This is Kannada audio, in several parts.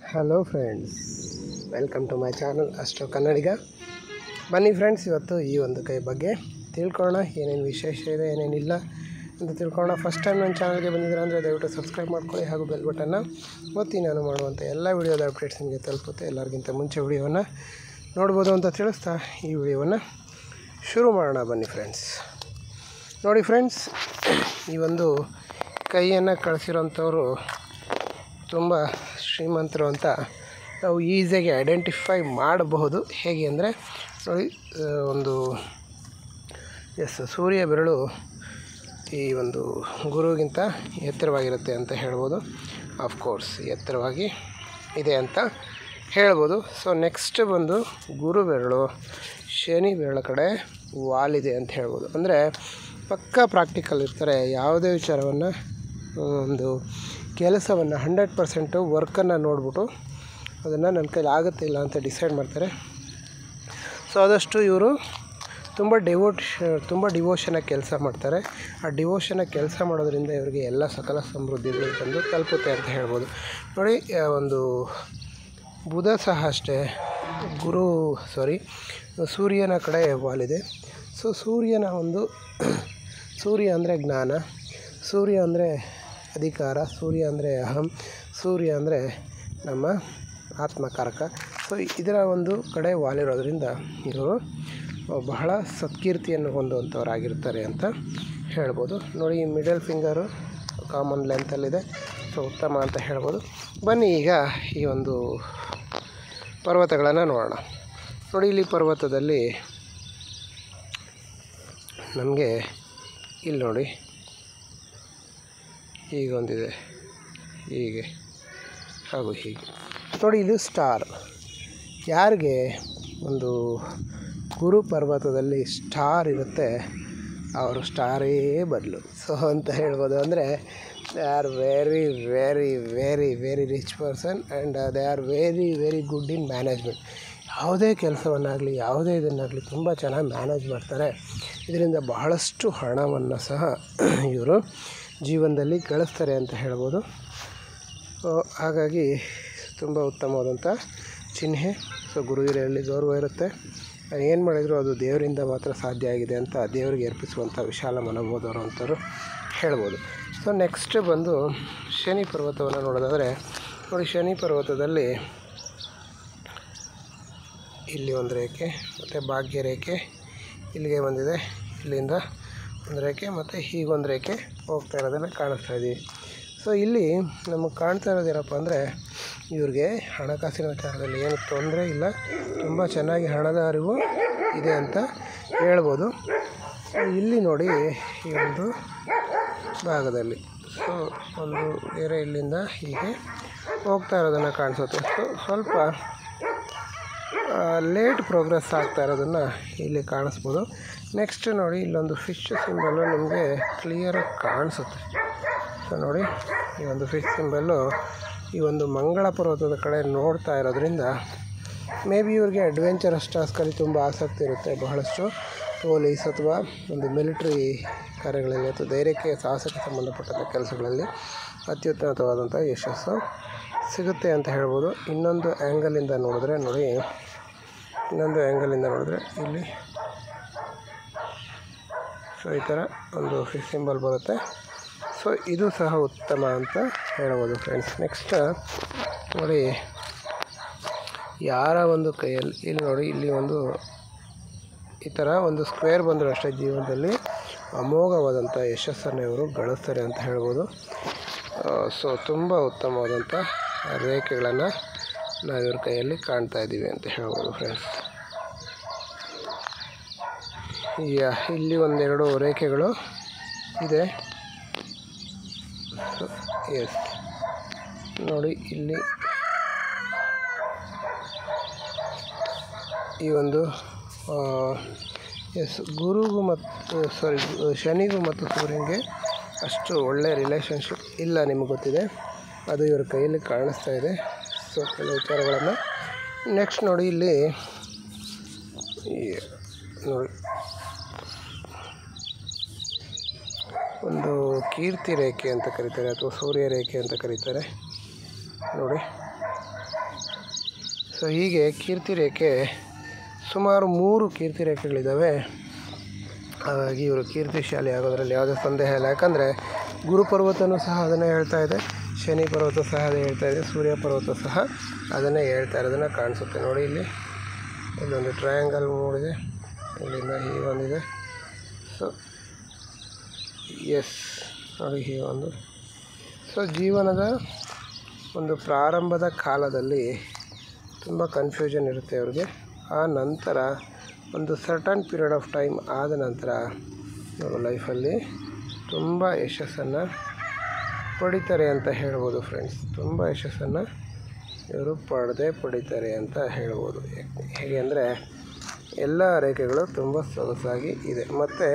Hello friends welcome to my channel ಅಷ್ಟು ಕನ್ನಡಿಗ ಬನ್ನಿ ಫ್ರೆಂಡ್ಸ್ ಇವತ್ತು ಈ ಒಂದು ಕೈ ಬಗ್ಗೆ ತಿಳ್ಕೊಳ್ಳೋಣ. ಏನೇನು ವಿಶೇಷ ಇದೆ ಏನೇನಿಲ್ಲ ಅಂತ ತಿಳ್ಕೊಳ್ಳೋಣ. ಫಸ್ಟ್ ಟೈಮ್ ನನ್ನ ಚಾನಲ್ಗೆ ಬಂದಿದ್ದೀರಾ ಅಂದರೆ ದಯವಿಟ್ಟು ಸಬ್ಸ್ಕ್ರೈಬ್ ಮಾಡ್ಕೊಳ್ಳಿ ಹಾಗೂ ಬೆಲ್ ಬಟನ್ನ ಒತ್ತಿ. ನಾನು ಮಾಡುವಂಥ ಎಲ್ಲ ವಿಡಿಯೋದ ಅಪ್ಡೇಟ್ಸ್ ನಿಮಗೆ ತಲುಪುತ್ತೆ ಎಲ್ಲರಿಗಿಂತ ಮುಂಚೆ ವಿಡಿಯೋವನ್ನು ನೋಡ್ಬೋದು ಅಂತ ತಿಳಿಸ್ತಾ ಈ ವಿಡಿಯೋವನ್ನು ಶುರು ಮಾಡೋಣ. ಬನ್ನಿ ಫ್ರೆಂಡ್ಸ್ ನೋಡಿ ಫ್ರೆಂಡ್ಸ್ ಈ ಒಂದು ಕೈಯನ್ನು ಕಳಿಸಿರೋಂಥವ್ರು ತುಂಬ ಶ್ರೀಮಂತರು ಅಂತ ನಾವು ಈಸಿಯಾಗಿ ಐಡೆಂಟಿಫೈ ಮಾಡಬಹುದು. ಹೇಗೆ ಅಂದರೆ, ನೋಡಿ ಒಂದು, ಎಸ್, ಸೂರ್ಯ ಬೆರಳು ಈ ಒಂದು ಗುರುಗಿಂತ ಎತ್ತರವಾಗಿರುತ್ತೆ ಅಂತ ಹೇಳ್ಬೋದು. ಆಫ್ಕೋರ್ಸ್ ಎತ್ತರವಾಗಿ ಇದೆ ಅಂತ ಹೇಳ್ಬೋದು. ಸೊ ನೆಕ್ಸ್ಟ್ ಬಂದು ಗುರು ಬೆರಳು, ಶನಿ ಬೆರಳ ಕಡೆ ವಾಲಿದೆ ಅಂತ ಹೇಳ್ಬೋದು. ಅಂದರೆ ಪಕ್ಕಾ ಪ್ರಾಕ್ಟಿಕಲ್ ಇರ್ತಾರೆ, ಯಾವುದೇ ವಿಚಾರವನ್ನು ಒಂದು ಕೆಲಸವನ್ನು ಹಂಡ್ರೆಡ್ ಪರ್ಸೆಂಟು ವರ್ಕನ್ನು ನೋಡ್ಬಿಟ್ಟು ಅದನ್ನು ನನ್ನ ಕೈಲಿ ಆಗುತ್ತೆ ಇಲ್ಲ ಅಂತ ಡಿಸೈಡ್ ಮಾಡ್ತಾರೆ. ಸೊ, ಆದಷ್ಟು ಇವರು ತುಂಬ ಡಿವೋಟ್, ತುಂಬ ಡಿವೋಷನಾಗಿ ಕೆಲಸ ಮಾಡ್ತಾರೆ. ಆ ಡಿವೋಷನಾಗಿ ಕೆಲಸ ಮಾಡೋದ್ರಿಂದ ಇವರಿಗೆ ಎಲ್ಲ ಸಕಲ ಸಮೃದ್ಧಿಗಳು ಬಂದು ತಲುಪುತ್ತೆ ಅಂತ ಹೇಳ್ಬೋದು. ನೋಡಿ ಒಂದು ಬುಧ ಸಹ ಅಷ್ಟೇ, ಗುರು ಸಾರಿ ಸೂರ್ಯನ ಕಡೆ ವಾಲಿದೆ ಸೊ, ಸೂರ್ಯನ ಒಂದು, ಸೂರ್ಯ ಅಂದರೆ ಜ್ಞಾನ, ಸೂರ್ಯ ಅಂದರೆ ಅಧಿಕಾರ, ಸೂರ್ಯ ಅಂದರೆ ಅಹಂ, ಸೂರ್ಯ ಅಂದರೆ ನಮ್ಮ ಆತ್ಮಕಾರಕ. ಸೊ ಇದರ ಒಂದು ಕಡೆ ವಾಲಿರೋದ್ರಿಂದ ಇವರು ಬಹಳ ಸತ್ಕೀರ್ತಿಯನ್ನು ಹೊಂದುವಂಥವರಾಗಿರ್ತಾರೆ ಅಂತ ಹೇಳ್ಬೋದು. ನೋಡಿ, ಈ ಮಿಡಲ್ ಫಿಂಗರು ಕಾಮನ್ ಲೆಂತಲ್ಲಿದೆ ಸೊ ಉತ್ತಮ ಅಂತ ಹೇಳ್ಬೋದು. ಬನ್ನಿ ಈಗ ಈ ಒಂದು ಪರ್ವತಗಳನ್ನು ನೋಡೋಣ. ನೋಡಿ, ಇಲ್ಲಿ ಪರ್ವತದಲ್ಲಿ ನಮಗೆ ಇಲ್ಲಿ ನೋಡಿ ಹೀಗೊಂದಿದೆ ಹೀಗೆ. ಹಾಗೂ ಹೀಗೆ. ನೋಡಿ, ಇದು ಸ್ಟಾರ್. ಯಾರಿಗೆ ಒಂದು ಗುರು ಪರ್ವತದಲ್ಲಿ ಸ್ಟಾರ್ ಇರುತ್ತೆ, ಅವರು ಸ್ಟಾರೇ ಬದಲು. ಸೊ ಅಂತ ಹೇಳ್ಬೋದು. ಅಂದರೆ they are very very very very rich person and they are very very good in management ಯಾವುದೇ ಕೆಲಸವನ್ನಾಗಲಿ, ಯಾವುದೇ ಇದನ್ನಾಗಲಿ ತುಂಬ ಚೆನ್ನಾಗಿ ಮ್ಯಾನೇಜ್ ಮಾಡ್ತಾರೆ. ಇದರಿಂದ ಬಹಳಷ್ಟು ಹಣವನ್ನು ಸಹ ಇವರು ಜೀವನದಲ್ಲಿ ಗಳಿಸ್ತಾರೆ ಅಂತ ಹೇಳ್ಬೋದು. ಹಾಗಾಗಿ ತುಂಬ ಉತ್ತಮವಾದಂಥ ಚಿಹ್ನೆ. ಸೊ ಗುರು ಹಿರಿಯರಲ್ಲಿ ಗೌರವ ಇರುತ್ತೆ. ಏನು ಮಾಡಿದರೂ ಅದು ದೇವರಿಂದ ಮಾತ್ರ ಸಾಧ್ಯ ಆಗಿದೆ ಅಂತ ದೇವರಿಗೆ ಅರ್ಪಿಸುವಂಥ ವಿಶಾಲ ಮನೋಬೋಧವರು ಅಂತವರು ಹೇಳ್ಬೋದು. ಸೊ ನೆಕ್ಸ್ಟ್ ಬಂದು ಶನಿ ಪರ್ವತವನ್ನು ನೋಡೋದಾದರೆ, ನೋಡಿ ಶನಿ ಪರ್ವತದಲ್ಲಿ ಇಲ್ಲಿ ಒಂದು ರೇಖೆ, ಮತ್ತು ಭಾಗ್ಯ ರೇಖೆ ಇಲ್ಲಿಗೆ ಬಂದಿದೆ. ಇಲ್ಲಿಂದ ಒಂದು ರೇಖೆ ಮತ್ತು ಹೀಗೊಂದು ರೇಖೆ ಹೋಗ್ತಾ ಇರೋದನ್ನು ಕಾಣಿಸ್ತಾ ಇದ್ದೀವಿ ಸೊ ಇಲ್ಲಿ ನಮಗೆ ಕಾಣ್ತಾ ಇರೋದೇನಪ್ಪ ಅಂದರೆ ಇವ್ರಿಗೆ ಹಣಕಾಸಿನ ವಿಚಾರದಲ್ಲಿ ಏನು ತೊಂದರೆ ಇಲ್ಲ. ತುಂಬ ಚೆನ್ನಾಗಿ ಹಣದ ಅರಿವು ಇದೆ ಅಂತ ಹೇಳ್ಬೋದು. ಇಲ್ಲಿ ನೋಡಿ ಈ ಒಂದು ಭಾಗದಲ್ಲಿ. ಸೊ ಒಂದು ಬೇರೆ ಇಲ್ಲಿಂದ ಹೀಗೆ ಹೋಗ್ತಾ ಇರೋದನ್ನು ಕಾಣಿಸುತ್ತೆ. ಸೊ ಸ್ವಲ್ಪ ಲೇಟ್ ಪ್ರೋಗ್ರೆಸ್ ಆಗ್ತಾ ಇರೋದನ್ನು ಇಲ್ಲಿ ಕಾಣಿಸ್ಬೋದು. ನೆಕ್ಸ್ಟ್ ನೋಡಿ, ಇಲ್ಲೊಂದು ಫಿಶ್ ಸಿಂಬಲ್ಲು ನಿಮಗೆ ಕ್ಲಿಯರಾಗಿ ಕಾಣಿಸುತ್ತೆ. ಸೊ ನೋಡಿ, ಈ ಒಂದು ಫಿಶ್ ಸಿಂಬಲ್ಲು ಈ ಒಂದು ಮಂಗಳ ಪರ್ವತದ ಕಡೆ ನೋಡ್ತಾ ಇರೋದ್ರಿಂದ ಮೇ ಬಿ ಇವ್ರಿಗೆ ಅಡ್ವೆಂಚರಸ್ ಟಾಸ್ಕಲ್ಲಿ ತುಂಬ ಆಸಕ್ತಿ ಇರುತ್ತೆ ಬಹಳಷ್ಟು. ಪೊಲೀಸ್ ಅಥವಾ ಒಂದು ಮಿಲಿಟ್ರಿ ಕಾರ್ಯಗಳಲ್ಲಿ ಅಥವಾ ಧೈರ್ಯಕ್ಕೆ ಸಾಹಸಕ್ಕೆ ಸಂಬಂಧಪಟ್ಟಂಥ ಕೆಲಸಗಳಲ್ಲಿ ಅತ್ಯುತ್ತಮವಾದಂಥ ಯಶಸ್ಸು ಸಿಗುತ್ತೆ ಅಂತ ಹೇಳ್ಬೋದು. ಇನ್ನೊಂದು ಆ್ಯಂಗಲಿಂದ ನೋಡಿದ್ರೆ ನೋಡಿ, ಇನ್ನೊಂದು ಆ್ಯಂಗಲಿಂದ ನೋಡಿದ್ರೆ ಇಲ್ಲಿ ಸೊ ಈ ಥರ ಒಂದು ಫಿಶ್ ಸಿಂಬಲ್ ಬರುತ್ತೆ. ಸೊ ಇದು ಸಹ ಉತ್ತಮ ಅಂತ ಹೇಳ್ಬೋದು ಫ್ರೆಂಡ್ಸ್ ನೆಕ್ಸ್ಟ್ ನೋಡಿ, ಯಾರ ಒಂದು ಕೈಯಲ್ಲಿ, ಇಲ್ಲಿ ನೋಡಿ, ಇಲ್ಲಿ ಒಂದು ಈ ಥರ ಒಂದು ಸ್ಕ್ವೇರ್ ಬಂದರೂ ಅಷ್ಟೇ ಜೀವನದಲ್ಲಿ. ಅಮೋಘವಾದಂಥ ಯಶಸ್ಸನ್ನು ಇವರು ಗಳಿಸ್ತಾರೆ ಅಂತ ಹೇಳ್ಬೋದು. ಸೊ ತುಂಬ ಉತ್ತಮವಾದಂಥ ರೇಖೆಗಳನ್ನು ನಾವು ಇವ್ರ ಕೈಯಲ್ಲಿ ಕಾಣ್ತಾ ಇದ್ದೀವಿ ಅಂತ ಹೇಳ್ಬೋದು ಫ್ರೆಂಡ್ಸ್ ಇಲ್ಲಿ ಒಂದೆರಡು ರೇಖೆಗಳು ಇದೆ. ಎಸ್ ನೋಡಿ, ಇಲ್ಲಿ ಈ ಒಂದು ಎಸ್ ಗುರುಗೂ ಮತ್ತು ಸಾರಿ ಶನಿಗೂ ಮತ್ತು ಸೂರ್ಯನಿಗೆ ಅಷ್ಟು ಒಳ್ಳೆಯ ರಿಲೇಷನ್ಶಿಪ್ ಇಲ್ಲ ನಿಮಗೆ ಗೊತ್ತಿದೆ. ಅದು ಇವ್ರ ಕೈಯಲ್ಲಿ ಕಾಣಿಸ್ತಾ ಇದೆ. ಸೊ ಕೆಲವು ವಿಚಾರಗಳನ್ನು ನೆಕ್ಸ್ಟ್ ನೋಡಿ ಇಲ್ಲಿ ನೋಡಿ ಒಂದು ಕೀರ್ತಿ ರೇಖೆ ಅಂತ ಕರೀತಾರೆ ಅಥವಾ ಸೂರ್ಯ ರೇಖೆ ಅಂತ ಕರೀತಾರೆ. ನೋಡಿ. ಸೊ ಹೀಗೆ ಕೀರ್ತಿ ರೇಖೆ ಸುಮಾರು ಮೂರು ಕೀರ್ತಿ ರೇಖೆಗಳಿದ್ದಾವೆ. ಹಾಗಾಗಿ ಇವರು ಕೀರ್ತಿಶಾಲಿ ಆಗೋದ್ರಲ್ಲಿ ಯಾವುದೇ ಸಂದೇಹ ಇಲ್ಲ. ಯಾಕಂದರೆ ಗುರು ಪರ್ವತನೂ ಸಹ ಅದನ್ನೇ ಹೇಳ್ತಾ ಇದೆ. ಶನಿ ಪರ್ವತ ಸಹ ಅದೇ ಹೇಳ್ತಾ ಇದೆ. ಸೂರ್ಯ ಪರ್ವತ ಸಹ ಅದನ್ನೇ ಹೇಳ್ತಾ ಇರೋದನ್ನು ಕಾಣಿಸುತ್ತೆ. ನೋಡಿ ಇಲ್ಲಿ. ಇಲ್ಲೊಂದು ಟ್ರಯಾಂಗಲ್ ಮೂಡಿದೆ. ಇಲ್ಲಿಂದ ಈ ಒಂದಿದೆ ಸೊ ಎಸ್, ಹೀಗೆ ಒಂದು. ಸೊ ಜೀವನದ ಒಂದು ಪ್ರಾರಂಭದ ಕಾಲದಲ್ಲಿ ತುಂಬ ಕನ್ಫ್ಯೂಷನ್ ಇರುತ್ತೆ ಅವ್ರಿಗೆ. ಆ ನಂತರ ಒಂದು ಸರ್ಟನ್ ಪೀರಿಯಡ್ ಆಫ್ ಟೈಮ್ ಆದ ನಂತರ ಅವರು ಲೈಫಲ್ಲಿ ತುಂಬ ಯಶಸ್ಸನ್ನು ಪಡಿತಾರೆ ಅಂತ ಹೇಳ್ಬೋದು ಫ್ರೆಂಡ್ಸ್ ತುಂಬ ಯಶಸ್ಸನ್ನು ಇವರು ಪಡೆದೇ ಪಡಿತಾರೆ ಅಂತ ಹೇಳ್ಬೋದು. ಹೇಗೆ ಅಂದರೆ, ಎಲ್ಲ ರೇಖೆಗಳು ತುಂಬ ಸೊಗಸಾಗಿ ಇದೆ. ಮತ್ತು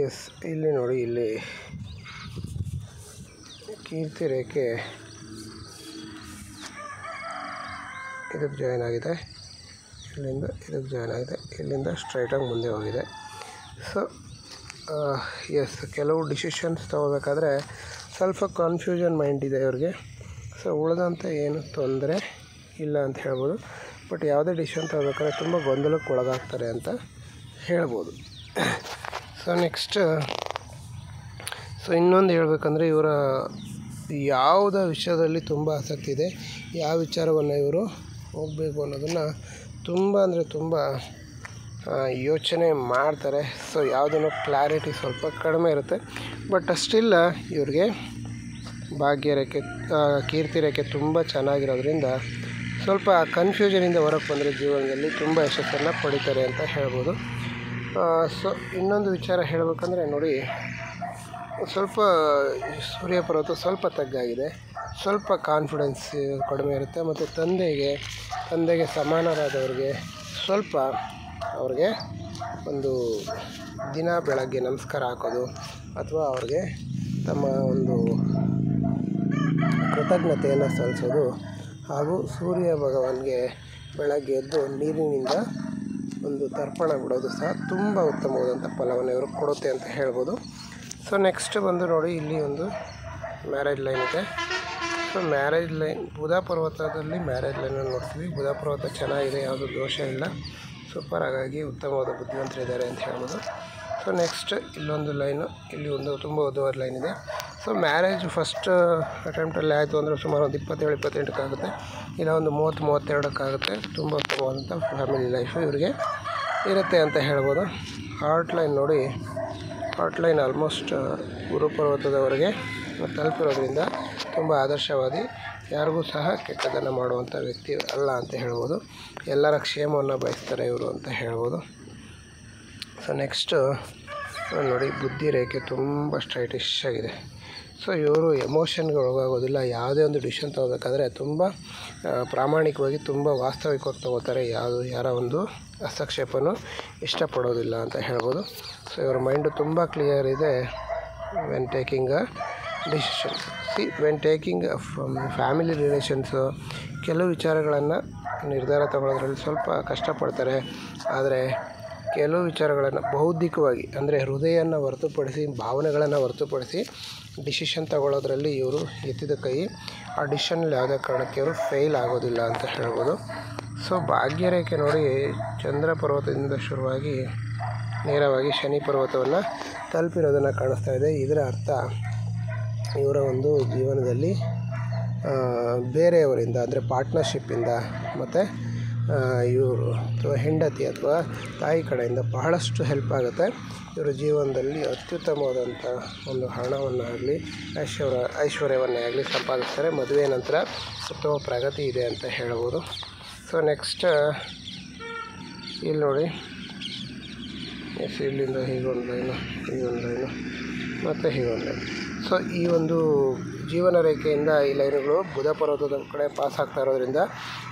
ಎಸ್ ಇಲ್ಲಿ ನೋಡಿ, ಇಲ್ಲಿ. ಕೀರ್ತಿ ರೇಖೆ. ಇದಕ್ಕೆ ಜಾಯ್ನ್ ಆಗಿದೆ. ಇಲ್ಲಿಂದ ಇದಕ್ಕೆ ಜಾಯ್ನ್ ಆಗಿದೆ. ಇಲ್ಲಿಂದ ಸ್ಟ್ರೈಟಾಗಿ ಮುಂದೆ ಹೋಗಿದೆ. ಸೊ ಎಸ್ ಕೆಲವು ಡಿಸಿಷನ್ಸ್ ತೊಗೋಬೇಕಾದ್ರೆ ಸ್ವಲ್ಪ ಕನ್ಫ್ಯೂಷನ್ ಮೈಂಡ್ ಇದೆ ಇವ್ರಿಗೆ. ಸೊ ಉಳಿದಂಥ ಏನು ತೊಂದರೆ ಇಲ್ಲ ಅಂತ ಹೇಳ್ಬೋದು. ಬಟ್ ಯಾವುದೇ ಡಿಸಿಷನ್ ತೊಗೋಬೇಕಾದ್ರೆ ತುಂಬ ಗೊಂದಲಕ್ಕೆ ಒಳಗಾಗ್ತಾರೆ ಅಂತ ಹೇಳ್ಬೋದು. ಸೊ ನೆಕ್ಸ್ಟ್ ಸೊ ಇನ್ನೊಂದು ಹೇಳಬೇಕಂದ್ರೆ ಇವರ ಯಾವುದ ವಿಷಯದಲ್ಲಿ ತುಂಬ ಆಸಕ್ತಿ ಇದೆ, ಯಾವ ವಿಚಾರವನ್ನು ಇವರು ಹೋಗಬೇಕು ಅನ್ನೋದನ್ನು ತುಂಬ ಅಂದರೆ ತುಂಬ ಯೋಚನೆ ಮಾಡ್ತಾರೆ. ಸೊ ಯಾವುದನ್ನು ಕ್ಲಾರಿಟಿ ಸ್ವಲ್ಪ ಕಡಿಮೆ ಇರುತ್ತೆ. ಬಟ್ ಅಷ್ಟಿಲ್ಲ ಇವ್ರಿಗೆ ಭಾಗ್ಯ ರೇಖೆ ಕೀರ್ತಿ ರೇಖೆ ತುಂಬ ಚೆನ್ನಾಗಿರೋದ್ರಿಂದ ಸ್ವಲ್ಪ ಕನ್ಫ್ಯೂಷನಿಂದ ಹೊರಗೆ ಬಂದರೆ ಜೀವನದಲ್ಲಿ ತುಂಬ ಯಶಸ್ಸನ್ನು ಪಡಿತಾರೆ ಅಂತ ಹೇಳ್ಬೋದು. ಸೊ, ಇನ್ನೊಂದು ವಿಚಾರ ಹೇಳಬೇಕಂದ್ರೆ ನೋಡಿ, ಸ್ವಲ್ಪ ಸೂರ್ಯ ಪರ್ವತ ಸ್ವಲ್ಪ ತಗ್ಗಾಗಿದೆ. ಸ್ವಲ್ಪ ಕಾನ್ಫಿಡೆನ್ಸ್ ಕಡಿಮೆ ಇರುತ್ತೆ ಮತ್ತು ತಂದೆಗೆ ತಂದೆಗೆ ಸಮಾನರಾದವ್ರಿಗೆ ಸ್ವಲ್ಪ ಅವ್ರಿಗೆ ಒಂದು ದಿನ ಬೆಳಗ್ಗೆ ನಮಸ್ಕಾರ ಹಾಕೋದು ಅಥವಾ ಅವ್ರಿಗೆ ತಮ್ಮ ಒಂದು ಕೃತಜ್ಞತೆಯನ್ನು ಸಲ್ಲಿಸೋದು ಹಾಗೂ ಸೂರ್ಯ ಭಗವಾನ್ಗೆ ಬೆಳಗ್ಗೆ ಎದ್ದು ನೀರಿನಿಂದ ಒಂದು ತರ್ಪಣ ಬಿಡೋದು ಸಹ ತುಂಬ ಉತ್ತಮವಾದಂಥ ಫಲವನ್ನು ಇವರು ಕೊಡುತ್ತೆ ಅಂತ ಹೇಳ್ಬೋದು. ಸೊ ನೆಕ್ಸ್ಟ್ ಬಂದು ನೋಡಿ, ಇಲ್ಲಿ ಒಂದು ಮ್ಯಾರೇಜ್ ಲೈನ್ ಇದೆ. ಸೊ ಮ್ಯಾರೇಜ್ ಲೈನ್ ಬುಧಾ ಪರ್ವತದಲ್ಲಿ ಮ್ಯಾರೇಜ್ ಲೈನನ್ನು ನೋಡ್ತೀವಿ. ಬುಧಾ ಪರ್ವತ ಚೆನ್ನಾಗಿದೆ, ಯಾವುದೂ ದೋಷ ಇಲ್ಲ. ಸೂಪರ್ ಹಾಗಾಗಿ ಉತ್ತಮವಾದ ಬುದ್ಧಿವಂತರಿದ್ದಾರೆ ಅಂತ ಹೇಳ್ಬೋದು. ಸೊ ನೆಕ್ಸ್ಟ್ ಇಲ್ಲೊಂದು ಲೈನು ಇಲ್ಲಿ ಒಂದು ತುಂಬ ಉದ್ದವಾದ ಲೈನ್ ಇದೆ. ಸೊ ಮ್ಯಾರೇಜ್ ಫಸ್ಟ್ ಅಟೆಂಪ್ಟಲ್ಲಿ ಆಯಿತು ಅಂದರೆ ಸುಮಾರು ಒಂದು ಇಪ್ಪತ್ತೇಳು, ಇಪ್ಪತ್ತೆಂಟಕ್ಕಾಗುತ್ತೆ. ಇಲ್ಲ, ಒಂದು ಮೂವತ್ತು, ಮೂವತ್ತೆರಡಕ್ಕಾಗುತ್ತೆ. ತುಂಬ ಉತ್ತಮವಾದಂಥ ಫ್ಯಾಮಿಲಿ ಲೈಫು ಇವರಿಗೆ ಇರುತ್ತೆ ಅಂತ ಹೇಳ್ಬೋದು. ಹಾರ್ಟ್ ಲೈನ್ ನೋಡಿ ಹಾರ್ಟ್ ಲೈನ್ ಆಲ್ಮೋಸ್ಟ್ ಗುರು ಪರ್ವತದವರೆಗೆ ತಲುಪಿರೋದ್ರಿಂದ ತುಂಬ ಆದರ್ಶವಾದಿ, ಯಾರಿಗೂ ಸಹ ಕೆಟ್ಟದನ್ನು ಮಾಡುವಂಥ ವ್ಯಕ್ತಿ ಅಲ್ಲ ಅಂತ ಹೇಳ್ಬೋದು. ಎಲ್ಲರ ಕ್ಷೇಮವನ್ನು ಬಯಸ್ತಾರೆ ಇವರು ಅಂತ ಹೇಳ್ಬೋದು. ಸೊ ನೆಕ್ಸ್ಟು ನೋಡಿ, ಬುದ್ಧಿ ರೇಖೆ ತುಂಬ ಸ್ಟ್ರೈಟಿಶ್ ಆಗಿದೆ. ಸೊ ಇವರು ಎಮೋಷನ್ಗೆ ಒಳಗಾಗೋದಿಲ್ಲ. ಯಾವುದೇ ಒಂದು ಡಿಸಿಷನ್ ತೊಗೋಬೇಕಾದ್ರೆ ತುಂಬ ಪ್ರಾಮಾಣಿಕವಾಗಿ ತುಂಬ ವಾಸ್ತವಿಕವಾಗಿ ತೊಗೋತಾರೆ. ಯಾವುದು, ಯಾರ ಒಂದು ಹಸ್ತಕ್ಷೇಪನೂ ಇಷ್ಟಪಡೋದಿಲ್ಲ ಅಂತ ಹೇಳ್ಬೋದು. ಸೊ ಇವರ ಮೈಂಡು ತುಂಬ ಕ್ಲಿಯರ್ ಇದೆ when taking a decision. See, when taking family relations, ಕೆಲವು ವಿಚಾರಗಳನ್ನು ನಿರ್ಧಾರ ತಗೊಳ್ಳೋದ್ರಲ್ಲಿ ಸ್ವಲ್ಪ ಕಷ್ಟಪಡ್ತಾರೆ. ಆದರೆ ಕೆಲವು ವಿಚಾರಗಳನ್ನು ಬೌದ್ಧಿಕವಾಗಿ, ಅಂದರೆ ಹೃದಯನ ಹೊರತುಪಡಿಸಿ, ಭಾವನೆಗಳನ್ನು ಹೊರತುಪಡಿಸಿ ಡಿಸಿಷನ್ ತಗೊಳ್ಳೋದ್ರಲ್ಲಿ ಇವರು ಎತ್ತಿದ ಕೈ ಆ ಡಿಸಿಷನಲ್ಲಿ ಯಾವುದೇ ಕಾರಣಕ್ಕೆ ಇವರು ಫೇಲ್ ಆಗೋದಿಲ್ಲ ಅಂತ ಹೇಳ್ಬೋದು. ಸೊ ಭಾಗ್ಯರೇಖೆ ನೋಡಿ ಚಂದ್ರ ಪರ್ವತದಿಂದ ಶುರುವಾಗಿ ನೇರವಾಗಿ ಶನಿ ಪರ್ವತವನ್ನು ತಲುಪಿರೋದನ್ನು ಕಾಣಿಸ್ತಾ ಇದೆ. ಇದರ ಅರ್ಥ ಇವರ ಒಂದು ಜೀವನದಲ್ಲಿ ಬೇರೆಯವರಿಂದ, ಅಂದರೆ ಪಾರ್ಟ್ನರ್ಶಿಪ್ಪಿಂದ ಮತ್ತು ಇವರು ಅಥವಾ ಹೆಂಡತಿ ಅಥವಾ ತಾಯಿ ಕಡೆಯಿಂದ ಬಹಳಷ್ಟು ಹೆಲ್ಪ್ ಆಗುತ್ತೆ. ಇವರ ಜೀವನದಲ್ಲಿ ಅತ್ಯುತ್ತಮವಾದಂಥ ಒಂದು ಹಣವನ್ನಾಗಲಿ, ಐಶ್ವರ್ಯ ಐಶ್ವರ್ಯವನ್ನೇ ಆಗಲಿ ಸಂಪಾದಿಸ್ತಾರೆ. ಮದುವೆ ನಂತರ ಉತ್ತಮ ಪ್ರಗತಿ ಇದೆ ಅಂತ ಹೇಳ್ಬೋದು. ಸೊ ನೆಕ್ಸ್ಟ್ ಇಲ್ಲಿ ನೋಡಿ. ಎಸ್ ಇಲ್ಲಿಂದ ಹೀಗೊಂದು ಲೈನು ಹೀಗೊಂದು ಲೈನು ಮತ್ತು ಹೀಗೊಂದು ಸೊ, ಈ ಒಂದು ಜೀವನ ರೇಖೆಯಿಂದ ಈ ಲೈನ್ಗಳು ಬುಧ ಪರ್ವತದ ಕಡೆ ಪಾಸ್ ಆಗ್ತಾ ಇರೋದ್ರಿಂದ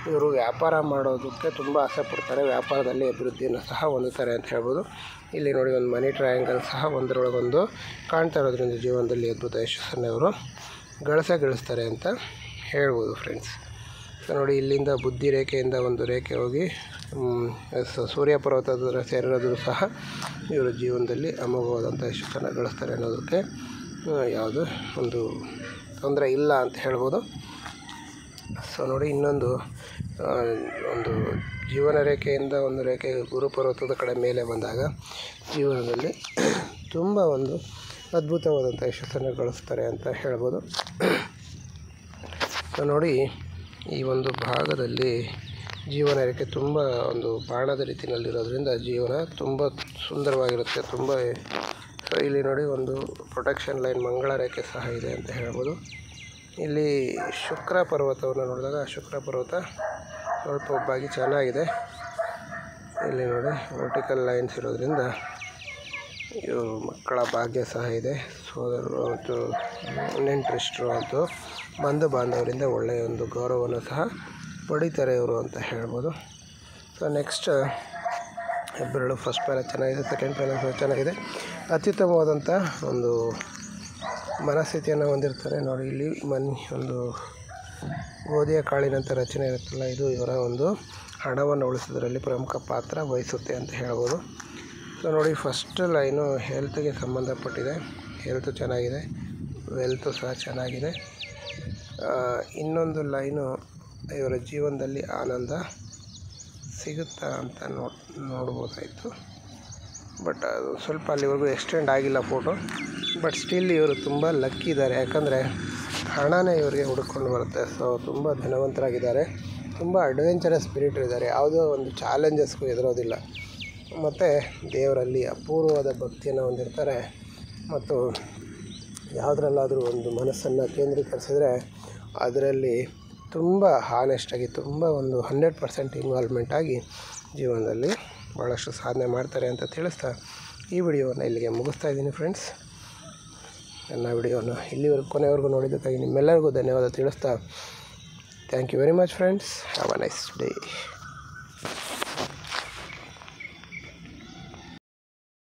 ಇವರು ವ್ಯಾಪಾರ ಮಾಡೋದಕ್ಕೆ ತುಂಬ ಆಸೆ ಪಡ್ತಾರೆ. ವ್ಯಾಪಾರದಲ್ಲಿ ಅಭಿವೃದ್ಧಿಯನ್ನು ಸಹ ಹೊಂದುತ್ತಾರೆ ಅಂತ ಹೇಳ್ಬೋದು. ಇಲ್ಲಿ ನೋಡಿ ಒಂದು ಮನಿ ಟ್ರಯಾಂಗಲ್ ಸಹ ಒಂದರೊಳಗೊಂದು ಕಾಣ್ತಾ ಇರೋದ್ರಿಂದ ಜೀವನದಲ್ಲಿ ಅದ್ಭುತ ಯಶಸ್ಸನ್ನು ಅವರು ಗಳಿಸೇ ಗಳಿಸ್ತಾರೆ ಅಂತ ಹೇಳ್ಬೋದು ಫ್ರೆಂಡ್ಸ್ ಸೊ, ನೋಡಿ ಇಲ್ಲಿಂದ ಬುದ್ಧಿ ರೇಖೆಯಿಂದ ಒಂದು ರೇಖೆ ಹೋಗಿ ಸೂರ್ಯ ಪರ್ವತದ ಸೇರಿರೋದ್ರೂ ಸಹ ಇವರ ಜೀವನದಲ್ಲಿ ಅಮೋಘವಾದಂಥ ಯಶಸ್ಸನ್ನು ಗಳಿಸ್ತಾರೆ ಅನ್ನೋದಕ್ಕೆ ಯಾವುದೇ? ಒಂದು ತೊಂದರೆ ಇಲ್ಲ ಅಂತ ಹೇಳ್ಬೋದು. ಸೊ, ನೋಡಿ, ಇನ್ನೊಂದು ಒಂದು ಜೀವನ ರೇಖೆಯಿಂದ ಒಂದು ರೇಖೆ ಗುರುಪರ್ವತದ ಕಡೆ ಮೇಲೆ ಬಂದಾಗ ಜೀವನದಲ್ಲಿ ತುಂಬ ಒಂದು ಅದ್ಭುತವಾದಂಥ ಯಶಸ್ಸನ್ನು ಗಳಿಸ್ತಾರೆ ಅಂತ ಹೇಳ್ಬೋದು. ಸೊ, ನೋಡಿ, ಈ ಒಂದು ಭಾಗದಲ್ಲಿ ಜೀವನ ರೇಖೆ ತುಂಬ ಒಂದು ಬಾಣದ ರೀತಿಯಲ್ಲಿರೋದ್ರಿಂದ ಜೀವನ ತುಂಬ ಸುಂದರವಾಗಿರುತ್ತೆ, ತುಂಬ ಸೊ ಇಲ್ಲಿ ನೋಡಿ ಒಂದು ಪ್ರೊಟೆಕ್ಷನ್ ಲೈನ್ ಮಂಗಳ ರೇಖೆ ಸಹ ಇದೆ ಅಂತ ಹೇಳ್ಬೋದು. ಇಲ್ಲಿ ಶುಕ್ರ ಪರ್ವತವನ್ನು ನೋಡಿದಾಗ ಶುಕ್ರ ಪರ್ವತ ಸ್ವಲ್ಪ ಒಬ್ಬಾಗಿ ಚೆನ್ನಾಗಿದೆ. ಇಲ್ಲಿ ನೋಡಿ ವರ್ಟಿಕಲ್ ಲೈನ್ಸ್ ಇರೋದ್ರಿಂದ ಇವರು ಮಕ್ಕಳ ಭಾಗ್ಯ ಸಹ ಇದೆ. ಸೋದರರು ಮತ್ತು ನೆಂಟರಿಷ್ಟರು ಮತ್ತು ಬಂಧು ಬಾಂಧವರಿಂದ ಒಳ್ಳೆಯ ಒಂದು ಗೌರವವನ್ನು ಸಹ ಪಡಿತಾರೆ ಇವರು ಅಂತ ಹೇಳ್ಬೋದು. ಸೊ ನೆಕ್ಸ್ಟ್ ಹೆಬ್ಬೆರಳು, ಫಸ್ಟ್ ಪ್ಯಾನ ಚೆನ್ನಾಗಿದೆ ಸೆಕೆಂಡ್ ಸಹ ಚೆನ್ನಾಗಿದೆ. ಅತ್ಯುತ್ತಮವಾದಂಥ ಒಂದು ಮನಸ್ಥಿತಿಯನ್ನು ಹೊಂದಿರ್ತಾರೆ. ನೋಡಿ, ಇಲ್ಲಿ ಮನ್ ಒಂದು ಗೋಧಿಯ ಕಾಳಿನಂಥ ರಚನೆ ಇರುತ್ತಲ್ಲ, ಇದು ಇವರ ಒಂದು ಹಣವನ್ನು ಉಳಿಸೋದ್ರಲ್ಲಿ ಪ್ರಮುಖ ಪಾತ್ರ ವಹಿಸುತ್ತೆ ಅಂತ ಹೇಳ್ಬೋದು. ಸೊ ನೋಡಿ ಫಸ್ಟ್ ಲೈನು ಹೆಲ್ತ್ಗೆ ಸಂಬಂಧಪಟ್ಟಿದೆ. ಹೆಲ್ತ್ ಚೆನ್ನಾಗಿದೆ ವೆಲ್ತು ಸಹ ಚೆನ್ನಾಗಿದೆ. ಇನ್ನೊಂದು ಲೈನು ಇವರ ಜೀವನದಲ್ಲಿ ಆನಂದ ಸಿಗುತ್ತಾ ಅಂತ ನೋಡ್ ನೋಡ್ಬೋದಾಯಿತು. ಬಟ್ ಅದು ಸ್ವಲ್ಪ ಅಲ್ಲಿವರೆಗೂ ಎಕ್ಸ್ಟೆಂಡ್ ಆಗಿಲ್ಲ ಫೋಟೋ ಬಟ್ ಸ್ಟಿಲ್ ಇವರು ತುಂಬ ಲಕ್ಕಿ ಇದ್ದಾರೆ. ಯಾಕಂದರೆ ಹಣನೇ ಇವರಿಗೆ ಹುಡುಕೊಂಡು ಬರುತ್ತೆ. ಸೊ ತುಂಬ ಧನವಂತರಾಗಿದ್ದಾರೆ. ತುಂಬ ಅಡ್ವೆಂಚರಸ್ ಸ್ಪಿರಿಟ್ ಇದ್ದಾರೆ. ಯಾವುದೋ ಒಂದು ಚಾಲೆಂಜಸ್ಗೂ ಎದುರೋದಿಲ್ಲ. ಮತ್ತು ದೇವರಲ್ಲಿ ಅಪೂರ್ವವಾದ ಭಕ್ತಿಯನ್ನು ಹೊಂದಿರ್ತಾರೆ. ಮತ್ತು ಯಾವುದ್ರಲ್ಲಾದರೂ ಒಂದು ಮನಸ್ಸನ್ನು ಕೇಂದ್ರೀಕರಿಸಿದ್ರೆ, ಅದರಲ್ಲಿ ತುಂಬ ಹಾನೆಸ್ಟಾಗಿ ತುಂಬ ಒಂದು ಹಂಡ್ರೆಡ್ ಪರ್ಸೆಂಟ್ ಇನ್ವಾಲ್ವ್ಮೆಂಟ್ ಆಗಿ ಜೀವನದಲ್ಲಿ ಭಾಳಷ್ಟು ಸಾಧನೆ ಮಾಡ್ತಾರೆ ಅಂತ ತಿಳಿಸ್ತಾ ಈ ವಿಡಿಯೋವನ್ನು ಇಲ್ಲಿಗೆ ಮುಗಿಸ್ತಾ ಇದ್ದೀನಿ ಫ್ರೆಂಡ್ಸ್ ನನ್ನ ವಿಡಿಯೋನ ಇಲ್ಲಿವರೆಗೂ ಕೊನೆವರೆಗೂ ನೋಡಿದ್ದಕ್ಕಾಗಿ ನಿಮ್ಮೆಲ್ಲರಿಗೂ ಧನ್ಯವಾದ ತಿಳಿಸ್ತಾ thank you very much friends have a nice day